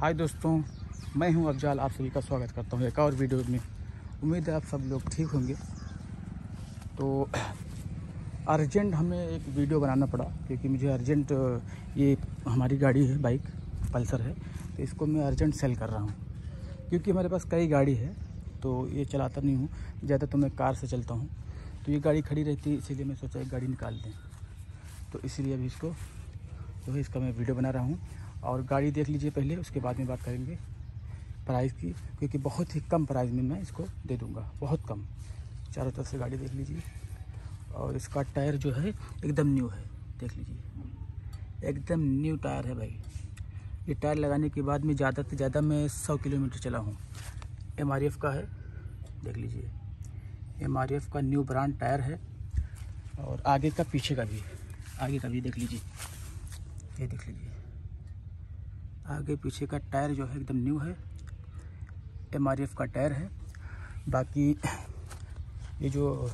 हाय दोस्तों, मैं हूँ अफजाल, आप सभी का स्वागत करता हूँ एक और वीडियो में। उम्मीद है आप सब लोग ठीक होंगे। तो अर्जेंट हमें एक वीडियो बनाना पड़ा, क्योंकि मुझे अर्जेंट, ये हमारी गाड़ी है, बाइक, पल्सर है तो इसको मैं अर्जेंट सेल कर रहा हूँ। क्योंकि हमारे पास कई गाड़ी है तो ये चलाता नहीं हूँ, ज़्यादा तो मैं कार से चलता हूँ। तो ये गाड़ी खड़ी रहती है, इसीलिए मैं सोचा एक गाड़ी निकाल दें। तो इसीलिए अभी इसको, जो है इसका मैं वीडियो बना रहा हूँ। और गाड़ी देख लीजिए पहले, उसके बाद में बात करेंगे प्राइस की, क्योंकि बहुत ही कम प्राइस में मैं इसको दे दूँगा, बहुत कम। चारों तरफ़ से गाड़ी देख लीजिए। और इसका टायर जो है, एकदम न्यू है, देख लीजिए। एकदम न्यू टायर है भाई। ये टायर लगाने के बाद में ज़्यादा से ज़्यादा मैं सौ किलोमीटर चला हूँ। एम का है, देख लीजिए। एमआरएफ का न्यू ब्रांड टायर है। और आगे का पीछे का भी, आगे का भी देख लीजिए। ये देख लीजिए। आगे पीछे का टायर जो है एकदम न्यू है। एम का टायर है। बाकी ये जो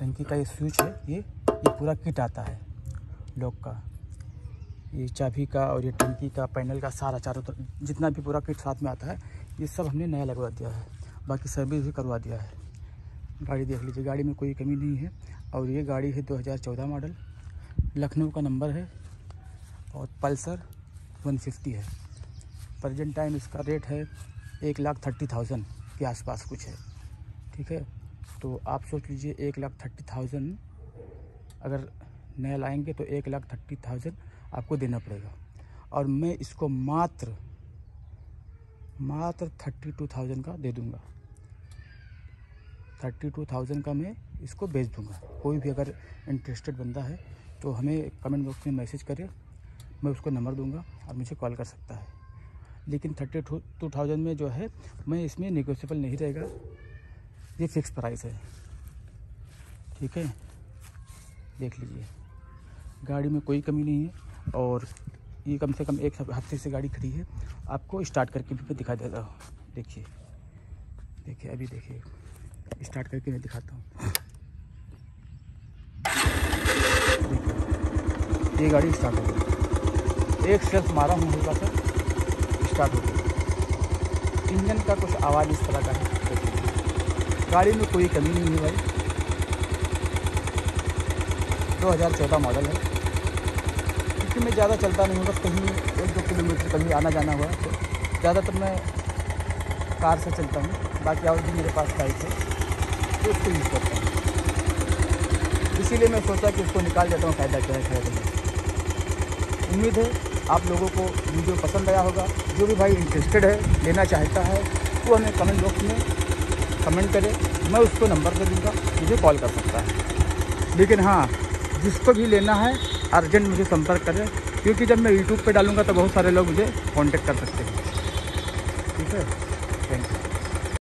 टंकी का ये स्विच है, ये ये पूरा किट आता है लॉक का। ये चाबी का और ये टंकी का, पैनल का सारा, चारों तरफ़, जितना भी पूरा किट साथ में आता है, ये सब हमने नया लगवा दिया है। बाकी सर्विस भी करवा दिया है। गाड़ी देख लीजिए, गाड़ी में कोई कमी नहीं है। और ये गाड़ी है 2014 मॉडल। लखनऊ का नंबर है और पल्सर 150 है। प्रजेंट टाइम इसका रेट है एक लाख थर्टी थाउज़ेंड के आसपास कुछ है। ठीक है? तो आप सोच लीजिए एक लाख थर्टी थाउज़ेंड अगर नया लाएँगे तो एक लाख थर्टी थाउज़ेंड आपको देना पड़ेगा। और मैं इसको मात्र मात्र थर्टी टू थाउज़ेंड का दे दूँगा। थर्टी टू थाउज़ेंड का मैं इसको बेच दूँगा। कोई भी अगर इंटरेस्टेड बंदा है तो हमें कमेंट बॉक्स में मैसेज करे। मैं उसको नंबर दूँगा और मुझे कॉल कर सकता है। लेकिन थर्टी टू थाउज़ेंड में जो है, मैं इसमें निगोशियबल नहीं रहेगा। ये फिक्स प्राइस है। ठीक है? देख लीजिए। गाड़ी में कोई कमी नहीं है और ये कम से कम एक हफ़्ते से गाड़ी खड़ी है। आपको स्टार्ट करके भी मैं दिखा देता हूँ। देखिए। देखिए, अभी देखिए। स्टार्ट करके मैं दिखाता हूँ। ये गाड़ी स्टार्ट हो गई। एक सेल्फ मारा हूँ हल्का सा स्टार्ट हो गया। इंजन का कुछ आवाज़ इस तरह का है। गाड़ी में कोई कमी नहीं है भाई। 2014 मॉडल है। क्योंकि मैं ज़्यादा चलता नहीं हूँ, बस कहीं एक दो किलोमीटर कहीं आना जाना हुआ। तो ज़्यादातर मैं कार से चलता हूँ। बाकी और भी मेरे पास बाइक है। तो उसको यूज़ करता हूँ। इसीलिए मैं सोचा कि उसको निकाल देता हूँ, फ़ायदा क्या है नहीं। उम्मीद है आप लोगों को वीडियो पसंद आया होगा, जो भी भाई इंटरेस्टेड है, लेना चाहता है, वो हमें कमेंट बॉक्स में कमेंट करे। मैं उसको नंबर दे दूँगा, मुझे कॉल कर सकता है। लेकिन हाँ जिसको भी लेना है अर्जेंट मुझे संपर्क करें, क्योंकि जब मैं यूट्यूब पे डालूँगा तो बहुत सारे लोग मुझे कांटेक्ट कर सकते हैं। ठीक है? Thank you